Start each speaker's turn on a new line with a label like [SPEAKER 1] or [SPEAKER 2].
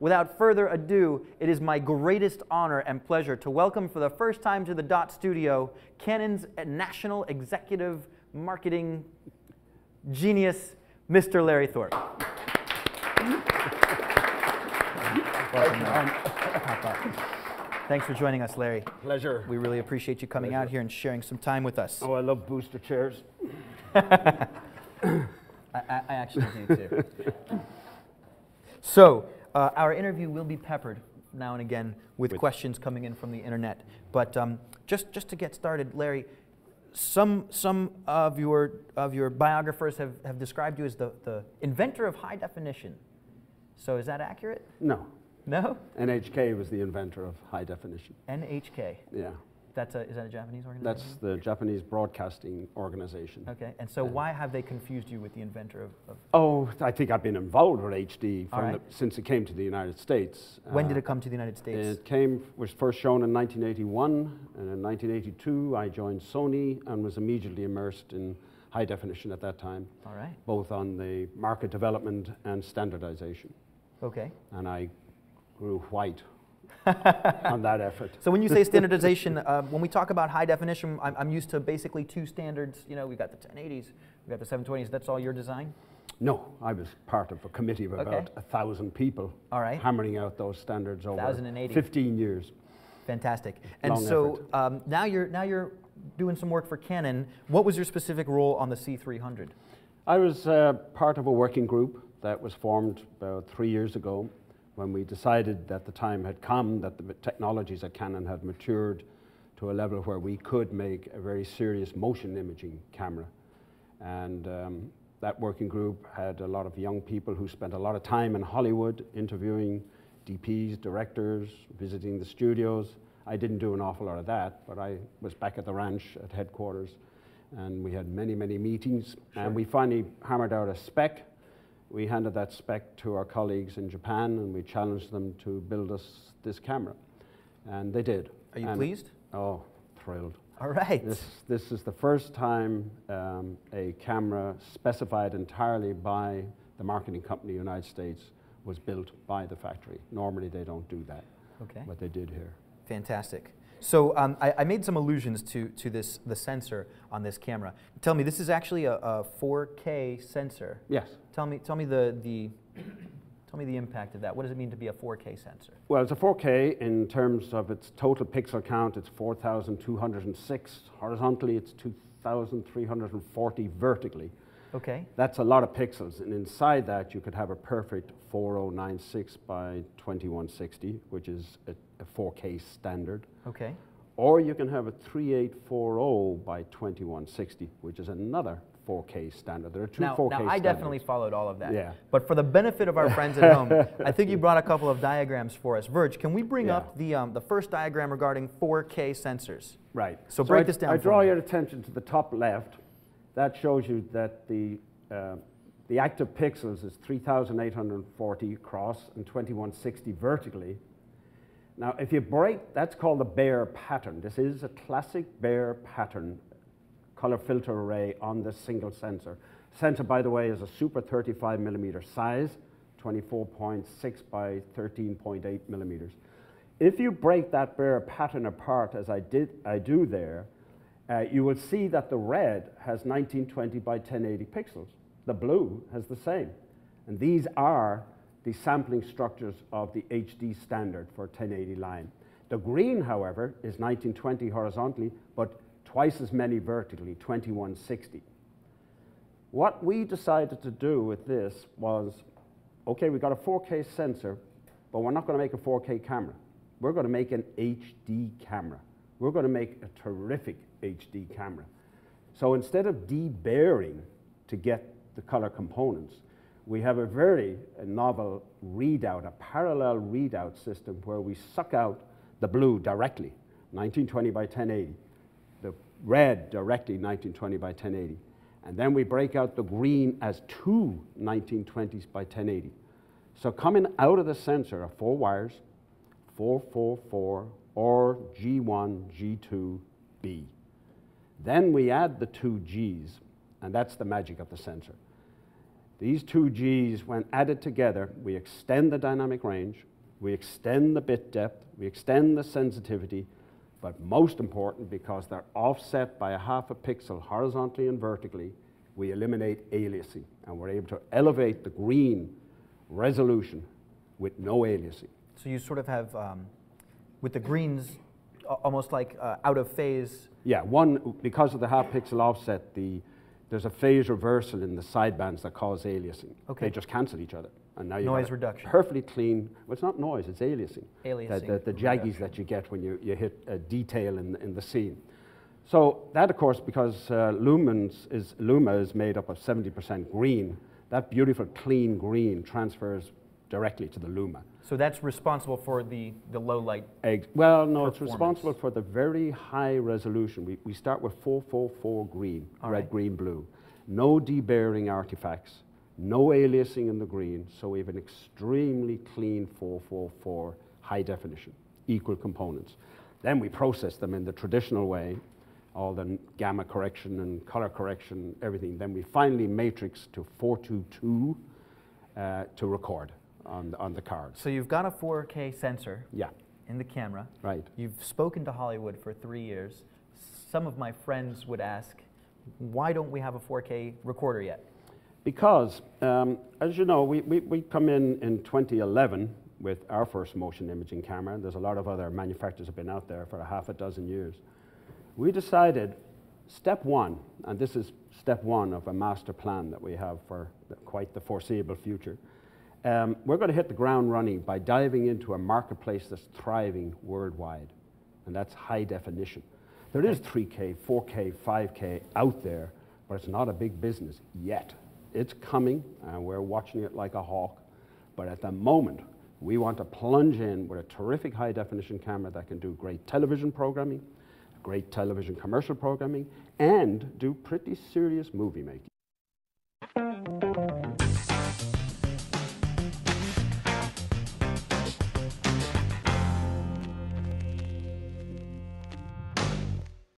[SPEAKER 1] without further ado, it is my greatest honor and pleasure to welcome for the first time to the Dot Studio Canon's National Executive Marketing Genius, Mr. Larry Thorpe. Welcome, Thanks for joining us, Larry.
[SPEAKER 2] Pleasure.
[SPEAKER 1] We really appreciate you coming
[SPEAKER 2] Pleasure.
[SPEAKER 1] out here and sharing some time with us.
[SPEAKER 2] Oh, I love booster chairs.
[SPEAKER 1] I, I, I actually do too. so, uh, our interview will be peppered now and again with,
[SPEAKER 2] With-
[SPEAKER 1] questions coming in from the internet. But um, just, just to get started, Larry, some, some of, your, of your biographers have, have described you as the, the inventor of high definition. So, is that accurate?
[SPEAKER 2] No,
[SPEAKER 1] No?
[SPEAKER 2] NHK was the inventor of high definition.
[SPEAKER 1] NHK.
[SPEAKER 2] Yeah,
[SPEAKER 1] That's a, is that a Japanese organization?
[SPEAKER 2] that's the Japanese Broadcasting Organization.
[SPEAKER 1] Okay, and so
[SPEAKER 2] Yeah.
[SPEAKER 1] why have they confused you with the inventor of, of
[SPEAKER 2] Oh, I think I've been involved with HD from
[SPEAKER 1] right.
[SPEAKER 2] the, since it came to the United States.
[SPEAKER 1] when did
[SPEAKER 2] Uh,
[SPEAKER 1] it come to the United States?
[SPEAKER 2] It came, was first shown in 1981, and in 1982 I joined Sony and was immediately immersed in high definition at that time,
[SPEAKER 1] All right,
[SPEAKER 2] both on the market development and standardization.
[SPEAKER 1] okay.
[SPEAKER 2] And I grew white on that effort.
[SPEAKER 1] So when you say standardization, uh, when we talk about high definition, I'm, I'm used to basically two standards. You know, we've got the 1080s, we've got the 720s. That's all your design?
[SPEAKER 2] No, I was part of a committee of
[SPEAKER 1] Okay.
[SPEAKER 2] about a thousand people
[SPEAKER 1] All right.
[SPEAKER 2] hammering out those standards over 15 years.
[SPEAKER 1] Fantastic. And
[SPEAKER 2] Long
[SPEAKER 1] so um, now you're now you're doing some work for Canon. What was your specific role on the C300?
[SPEAKER 2] I was uh, part of a working group that was formed about three years ago when we decided that the time had come that the technologies at Canon had matured to a level where we could make a very serious motion imaging camera. And um, that working group had a lot of young people who spent a lot of time in Hollywood interviewing DPs, directors, visiting the studios. I didn't do an awful lot of that, but I was back at the ranch at headquarters and we had many, many meetings. And we finally hammered out a spec. We handed that spec to our colleagues in Japan and we challenged them to build us this camera. And they did.
[SPEAKER 1] Are you
[SPEAKER 2] And-
[SPEAKER 1] pleased?
[SPEAKER 2] Oh, thrilled.
[SPEAKER 1] All right.
[SPEAKER 2] This, this is the first time um, a camera specified entirely by the marketing company United States was built by the factory. Normally they don't do that,
[SPEAKER 1] okay.
[SPEAKER 2] but they did here.
[SPEAKER 1] Fantastic. So um, I, I made some allusions to, to this the sensor on this camera. Tell me, this is actually a, a 4K sensor.
[SPEAKER 2] Yes.
[SPEAKER 1] Tell me, tell me the, the tell me the impact of that. What does it mean to be a 4K sensor?
[SPEAKER 2] Well, it's a 4K in terms of its total pixel count. It's 4,206 horizontally. It's 2,340 vertically.
[SPEAKER 1] Okay.
[SPEAKER 2] That's a lot of pixels, and inside that you could have a perfect 4096 by 2160, which is a, a 4K standard.
[SPEAKER 1] Okay.
[SPEAKER 2] Or you can have a 3840 by 2160, which is another 4K standard. There are two
[SPEAKER 1] Now,
[SPEAKER 2] 4K
[SPEAKER 1] now I
[SPEAKER 2] standards.
[SPEAKER 1] definitely followed all of that.
[SPEAKER 2] Yeah.
[SPEAKER 1] But for the benefit of our friends at home, I think you brought a couple of diagrams for us. Verge, can we bring
[SPEAKER 2] Yeah.
[SPEAKER 1] up the, um, the first diagram regarding 4K sensors?
[SPEAKER 2] Right.
[SPEAKER 1] So break
[SPEAKER 2] I,
[SPEAKER 1] this down
[SPEAKER 2] I draw
[SPEAKER 1] me.
[SPEAKER 2] your attention to the top left. That shows you that the, uh, the active pixels is 3,840 across and 2160 vertically. Now, if you break, that's called a Bayer pattern. This is a classic Bayer pattern color filter array on this single sensor. Sensor, by the way, is a super 35 millimeter size, 24.6 by 13.8 millimeters. If you break that Bayer pattern apart, as I, did, I do there, uh, you will see that the red has 1920 by 1080 pixels. The blue has the same. And these are the sampling structures of the HD standard for 1080 line. The green, however, is 1920 horizontally, but twice as many vertically, 2160. What we decided to do with this was, okay, we've got a 4K sensor, but we're not going to make a 4K camera. We're going to make an HD camera. We're going to make a terrific HD camera. So instead of debayering to get the color components, we have a very novel readout, a parallel readout system where we suck out the blue directly, 1920 by 1080, the red directly, 1920 by 1080, and then we break out the green as two 1920s by 1080. So coming out of the sensor are four wires, 444 or G1, G2, B. Then we add the two Gs, and that's the magic of the sensor. These two Gs, when added together, we extend the dynamic range, we extend the bit depth, we extend the sensitivity, but most important because they're offset by a half a pixel horizontally and vertically, we eliminate aliasing and we're able to elevate the green resolution with no aliasing.
[SPEAKER 1] So you sort of have, um, with the greens, almost like uh, out of phase.
[SPEAKER 2] Yeah, one, because of the half pixel offset, the, there's a phase reversal in the sidebands that cause aliasing.
[SPEAKER 1] Okay.
[SPEAKER 2] They just cancel each other. And now you have
[SPEAKER 1] noise reduction.
[SPEAKER 2] Perfectly clean. Well, it's not noise, it's aliasing.
[SPEAKER 1] Aliasing.
[SPEAKER 2] The, the, the jaggies that you get when you, you hit a detail in, in the scene. So that, of course, because uh, lumens is, Luma is made up of 70% green, that beautiful clean green transfers directly to the Luma.
[SPEAKER 1] So that's responsible for the, the low light.
[SPEAKER 2] Well, no, it's responsible for the very high resolution. We, we start with 444 green,
[SPEAKER 1] All
[SPEAKER 2] red,
[SPEAKER 1] right.
[SPEAKER 2] green, blue. No debayering artifacts, no aliasing in the green, so we have an extremely clean 444 high definition, equal components. Then we process them in the traditional way, all the gamma correction and color correction, everything. Then we finally matrix to 422 uh, to record on the, on the card.
[SPEAKER 1] So you've got a 4K sensor
[SPEAKER 2] Yeah,
[SPEAKER 1] in the camera.
[SPEAKER 2] right.
[SPEAKER 1] You've spoken to Hollywood for three years. Some of my friends would ask, why don't we have a 4K recorder yet?
[SPEAKER 2] Because, um, as you know, we, we, we come in in 2011 with our first motion imaging camera. There's a lot of other manufacturers have been out there for a half a dozen years. We decided step one, and this is step one of a master plan that we have for the, quite the foreseeable future. Um, we're going to hit the ground running by diving into a marketplace that's thriving worldwide, and that's high definition. There is 3K, 4K, 5K out there, but it's not a big business yet. It's coming, and we're watching it like a hawk. But at the moment, we want to plunge in with a terrific high definition camera that can do great television programming, great television commercial programming, and do pretty serious movie making.